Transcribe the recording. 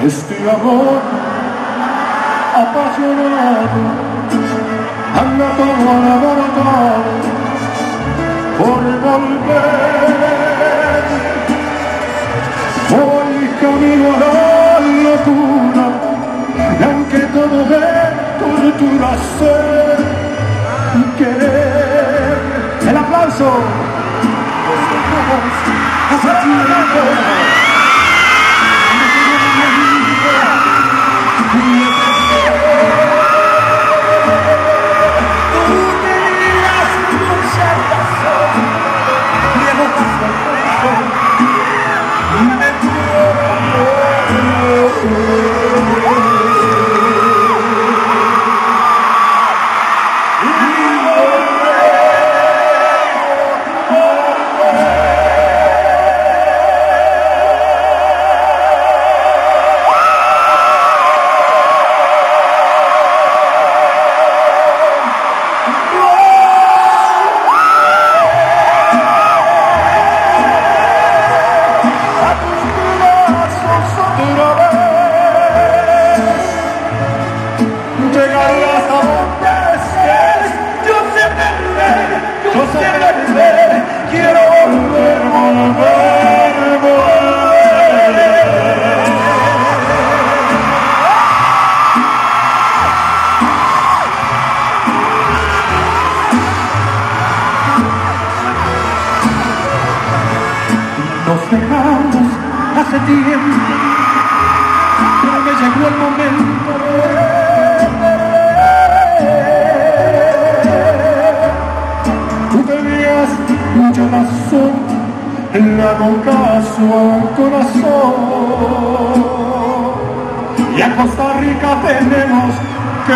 amor apasionado anda todo alborotado por volver. Voy camino a la locura y aunque todo me tortura ser querer. El aplauso hace tiempo, pero me llegó el momento Tú tenías mucha razón, le hago caso al corazón. Y a Costa Rica tenemos que